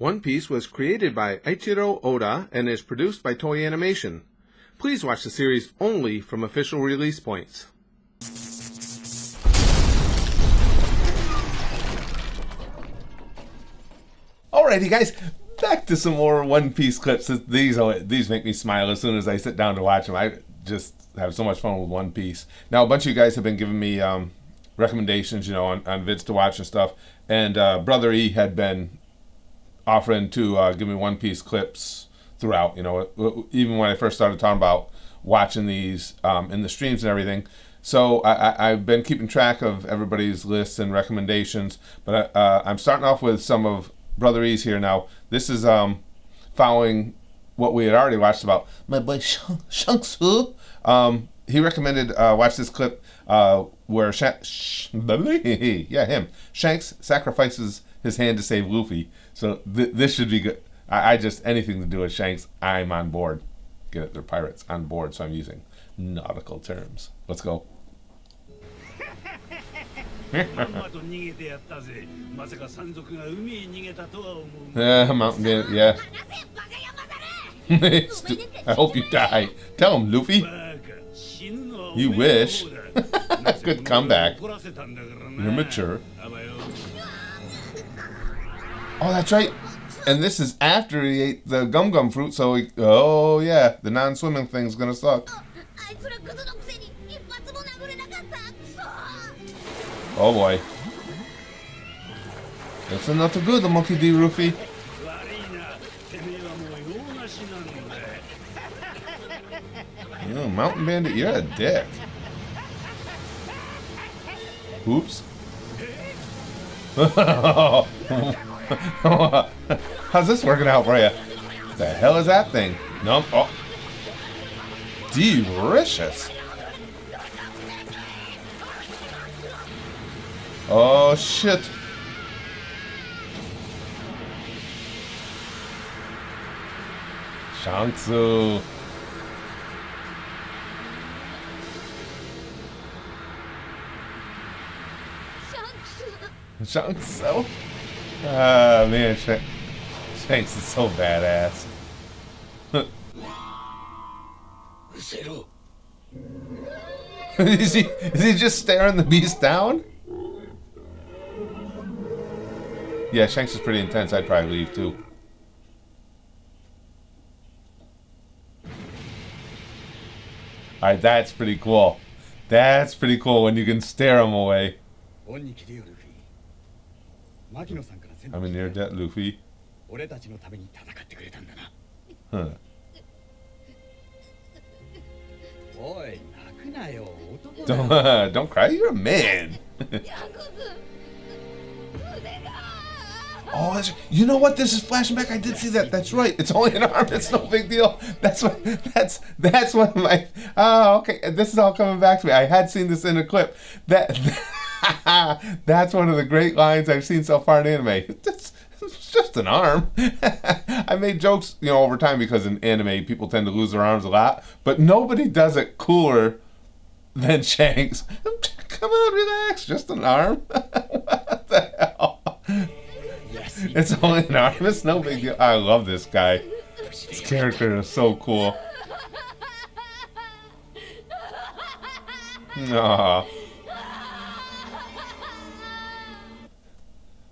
One Piece was created by Eiichiro Oda and is produced by Toei Animation. Please watch the series only from official release points. Alrighty, guys, back to some more One Piece clips. These these make me smile as soon as I sit down to watch them. I just have so much fun with One Piece. Now, a bunch of you guys have been giving me um, recommendations, you know, on, on vids to watch and stuff. And uh, Brother E had been offering to uh, give me One Piece clips throughout, you know, even when I first started talking about watching these um, in the streams and everything. So I, have been keeping track of everybody's lists and recommendations, but uh, I'm starting off with some of Brother E's here now. This is um, following what we had already watched about my boy Shanks. Um, he recommended uh, watch this clip uh, where Sh- yeah him Shanks sacrifices his hand to save Luffy. So th- this should be good. I-, I just anything to do with Shanks, I'm on board. Get it? They're pirates on board, so I'm using nautical terms. Let's go. まんまと逃げてやったぜまさか山賊が海へ逃げたとは思う Yeah, Mountain Bandit, yeah. I hope you die. Tell him, Luffy. You wish. Good comeback. You're mature. Oh, that's right. And this is after he ate the gum gum fruit, so he, oh yeah, the non-swimming thing's gonna suck. Oh, oh boy. That's not good the monkey D. Rufy. Oh, Mountain Bandit, you're a dick. Oops. How's this working out for you? What the hell is that thing? No. Oh. Delicious. Oh shit. Shanksu. Shanks. Oh. Ah, man. Shanks, is so badass. is he is he just staring the beast down? Yeah, Shanks is pretty intense. I'd probably leave too. Alright, that's pretty cool. That's pretty cool when you can stare him away. I'm in near debt, Luffy. Huh. Don't, uh, don't cry, you're a man. Oh, that's, you know what? This is flashing back. I did see that. That's right. It's only an arm. It's no big deal. That's what. That's that's what my. Oh, okay. This is all coming back to me. I had seen this in a clip. That. that's one of the great lines I've seen so far in anime. It's, it's just an arm. I made jokes, you know, over time because in anime people tend to lose their arms a lot, but nobody does it cooler than Shanks. Come on, relax. Just an arm. what the hell? Yes. It's only an arm. It's no big deal. I love this guy. His character is so cool. Aww.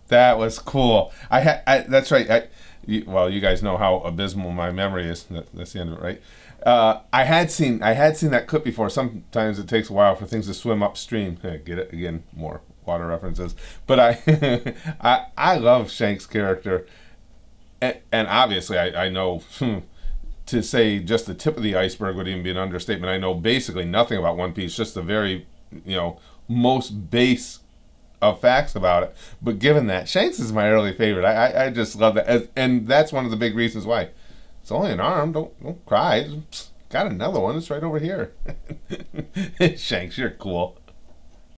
That was cool. I had. That's right. I, you, well, you guys know how abysmal my memory is. That, that's the end of it, right? Uh, I had seen. I had seen that clip before. Sometimes it takes a while for things to swim upstream. Get it again? More water references. But I, I, I love Shank's character, and, and obviously I, I know. Hmm, to say just the tip of the iceberg would even be an understatement. I know basically nothing about One Piece, just the very, you know, most base of facts about it. But given that, Shanks is my early favorite. I, I, I just love that, and that's one of the big reasons why. It's only an arm. Don't don't cry. Got another one. It's right over here. Shanks, you're cool.